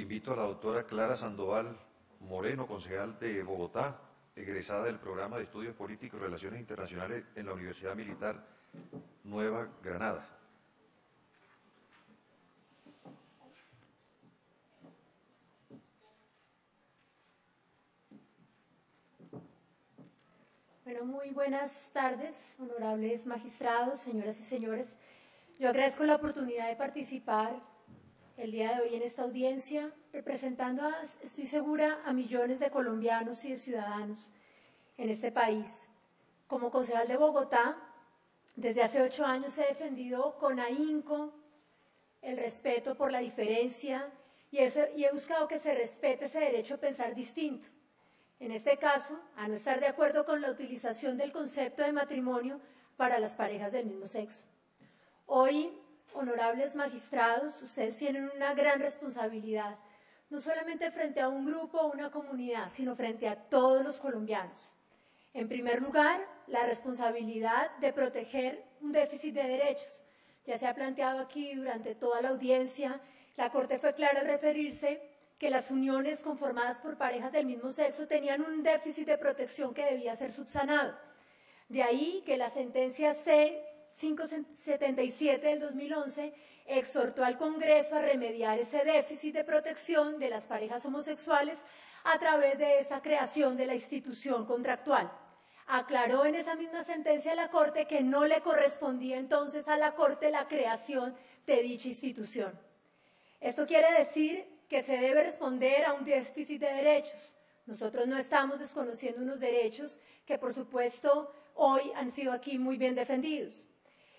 invito a la doctora Clara Sandoval Moreno, concejal de Bogotá, egresada del programa de Estudios Políticos y Relaciones Internacionales en la Universidad Militar Nueva Granada. Bueno, muy buenas tardes, honorables magistrados, señoras y señores. Yo agradezco la oportunidad de participar el día de hoy en esta audiencia, representando, estoy segura, a millones de colombianos y de ciudadanos en este país. Como concejal de Bogotá, desde hace ocho años he defendido con ahínco el respeto por la diferencia y, y he buscado que se respete ese derecho a pensar distinto. En este caso, a no estar de acuerdo con la utilización del concepto de matrimonio para las parejas del mismo sexo. Hoy honorables magistrados, ustedes tienen una gran responsabilidad, no solamente frente a un grupo o una comunidad, sino frente a todos los colombianos. En primer lugar, la responsabilidad de proteger un déficit de derechos. Ya se ha planteado aquí durante toda la audiencia, la Corte fue clara al referirse que las uniones conformadas por parejas del mismo sexo tenían un déficit de protección que debía ser subsanado. De ahí que la sentencia C 577 del 2011 exhortó al Congreso a remediar ese déficit de protección de las parejas homosexuales a través de esa creación de la institución contractual. Aclaró en esa misma sentencia la Corte que no le correspondía entonces a la Corte la creación de dicha institución. Esto quiere decir que se debe responder a un déficit de derechos. Nosotros no estamos desconociendo unos derechos que, por supuesto, hoy han sido aquí muy bien defendidos.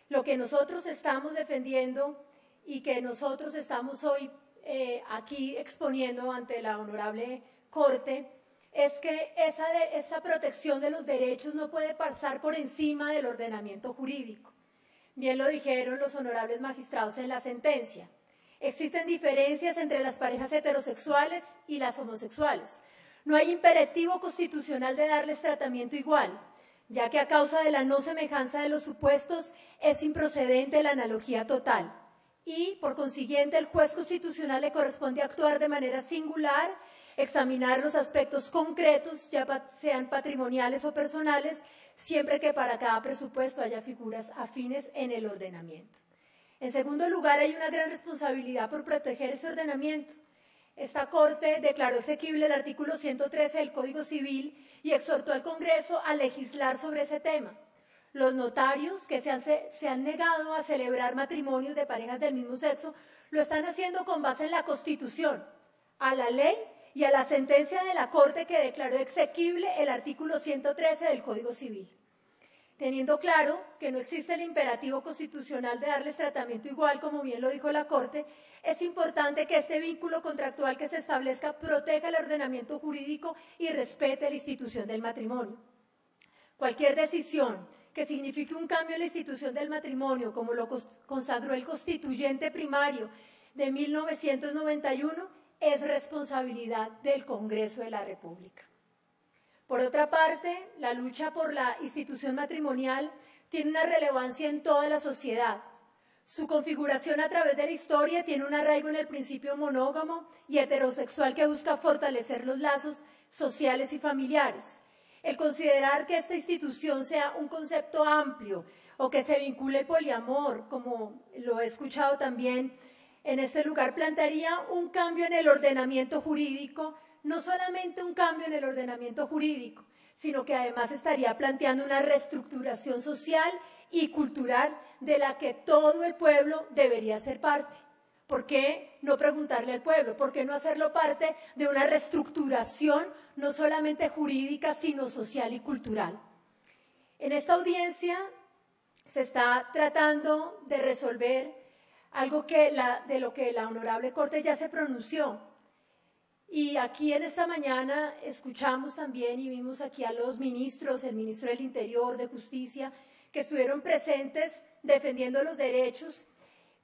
Lo que nosotros estamos defendiendo y que nosotros estamos hoy eh, aquí exponiendo ante la honorable Corte es que esa, esa protección de los derechos no puede pasar por encima del ordenamiento jurídico. Bien lo dijeron los honorables magistrados en la sentencia. Existen diferencias entre las parejas heterosexuales y las homosexuales. No hay imperativo constitucional de darles tratamiento igual ya que a causa de la no semejanza de los supuestos es improcedente la analogía total y, por consiguiente, el juez constitucional le corresponde actuar de manera singular, examinar los aspectos concretos, ya sean patrimoniales o personales, siempre que para cada presupuesto haya figuras afines en el ordenamiento. En segundo lugar, hay una gran responsabilidad por proteger ese ordenamiento. Esta Corte declaró exequible el artículo 113 del Código Civil y exhortó al Congreso a legislar sobre ese tema. Los notarios que se han, se han, negado a celebrar matrimonios de parejas del mismo sexo lo están haciendo con base en la Constitución, a la ley y a la sentencia de la Corte que declaró exequible el artículo 113 del Código Civil teniendo claro que no existe el imperativo constitucional de darles tratamiento igual, como bien lo dijo la Corte, es importante que este vínculo contractual que se establezca proteja el ordenamiento jurídico y respete la institución del matrimonio. Cualquier decisión que signifique un cambio en la institución del matrimonio, como lo consagró el constituyente primario de 1991, es responsabilidad del Congreso de la República. Por otra parte, la lucha por la institución matrimonial tiene una relevancia en toda la sociedad. Su configuración a través de la historia tiene un arraigo en el principio monógamo y heterosexual que busca fortalecer los lazos sociales y familiares. El considerar que esta institución sea un concepto amplio o que se vincule poliamor, como lo he escuchado también en este lugar, plantearía un cambio en el ordenamiento jurídico no solamente un cambio en el ordenamiento jurídico, sino que además estaría planteando una reestructuración social y cultural de la que todo el pueblo debería ser parte. ¿Por qué no preguntarle al pueblo? ¿Por qué no hacerlo parte de una reestructuración no solamente jurídica, sino social y cultural? En esta audiencia se está tratando de resolver algo que de lo que la honorable Corte ya se pronunció, y aquí en esta mañana escuchamos también y vimos aquí a los ministros, el ministro del Interior, de Justicia, que estuvieron presentes defendiendo los derechos,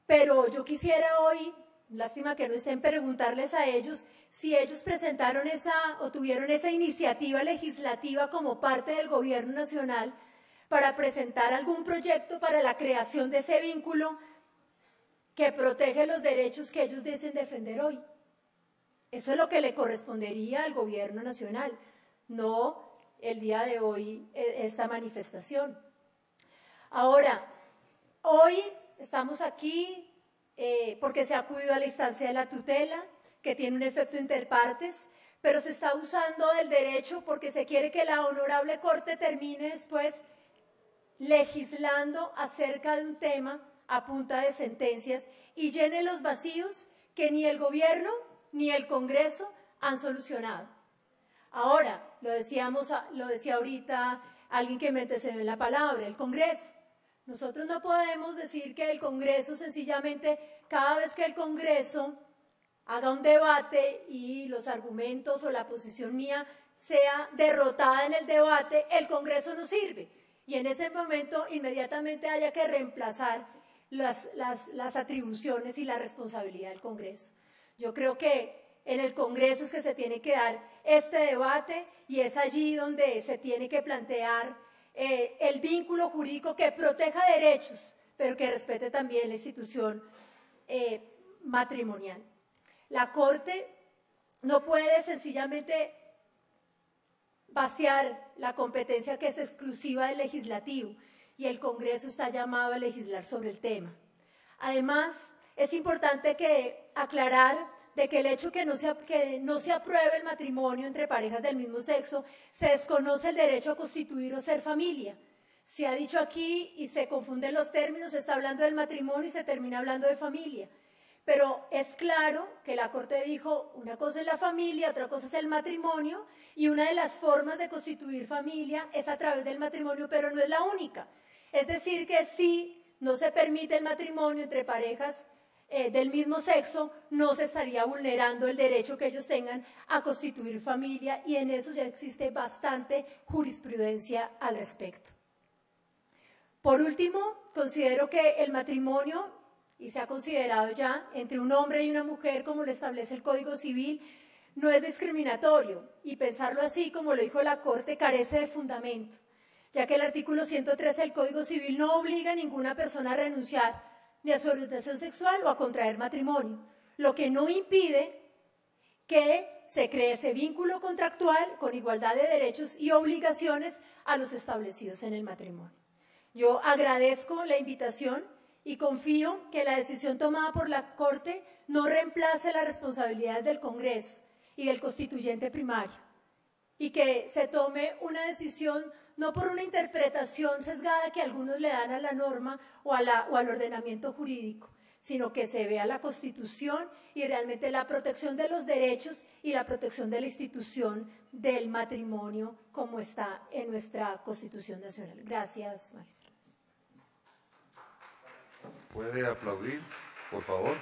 pero yo quisiera hoy, lástima que no estén, preguntarles a ellos si ellos presentaron esa o tuvieron esa iniciativa legislativa como parte del Gobierno Nacional para presentar algún proyecto para la creación de ese vínculo que protege los derechos que ellos dicen defender hoy. Eso es lo que le correspondería al gobierno nacional, no el día de hoy e, esta manifestación. Ahora, hoy estamos aquí eh, porque se ha acudido a la instancia de la tutela, que tiene un efecto interpartes, pero se está usando del derecho porque se quiere que la honorable Corte termine después legislando acerca de un tema a punta de sentencias y llene los vacíos que ni el gobierno ni el Congreso han solucionado. Ahora, lo decíamos, lo decía ahorita alguien que me antecedió en la palabra, el Congreso. Nosotros no podemos decir que el Congreso sencillamente, cada vez que el Congreso haga un debate y los argumentos o la posición mía sea derrotada en el debate, el Congreso no sirve. Y en ese momento inmediatamente haya que reemplazar las, las atribuciones y la responsabilidad del Congreso. Yo creo que en el Congreso es que se tiene que dar este debate y es allí donde se tiene que plantear eh, el vínculo jurídico que proteja derechos, pero que respete también la institución eh, matrimonial. La Corte no puede sencillamente vaciar la competencia que es exclusiva del legislativo y el Congreso está llamado a legislar sobre el tema. Además, es importante que aclarar de que el hecho que no, se, que no se apruebe el matrimonio entre parejas del mismo sexo, se desconoce el derecho a constituir o ser familia. Se ha dicho aquí y se confunden los términos, se está hablando del matrimonio y se termina hablando de familia. Pero es claro que la Corte dijo, una cosa es la familia, otra cosa es el matrimonio, y una de las formas de constituir familia es a través del matrimonio, pero no es la única. Es decir, que sí, no se permite el matrimonio entre parejas eh, del mismo sexo, no se estaría vulnerando el derecho que ellos tengan a constituir familia y en eso ya existe bastante jurisprudencia al respecto. Por último, considero que el matrimonio, y se ha considerado ya, entre un hombre y una mujer, como lo establece el Código Civil, no es discriminatorio y pensarlo así, como lo dijo la Corte, carece de fundamento, ya que el artículo 113 del Código Civil no obliga a ninguna persona a renunciar ni a su orientación sexual o a contraer matrimonio, lo que no impide que se cree ese vínculo contractual con igualdad de derechos y obligaciones a los establecidos en el matrimonio. Yo agradezco la invitación y confío que la decisión tomada por la Corte no reemplace las responsabilidades del Congreso y del constituyente primario y que se tome una decisión no por una interpretación sesgada que algunos le dan a la norma o, al ordenamiento jurídico, sino que se vea la Constitución y realmente la protección de los derechos y la protección de la institución del matrimonio como está en nuestra Constitución Nacional. Gracias, magistrados. Puede aplaudir, por favor.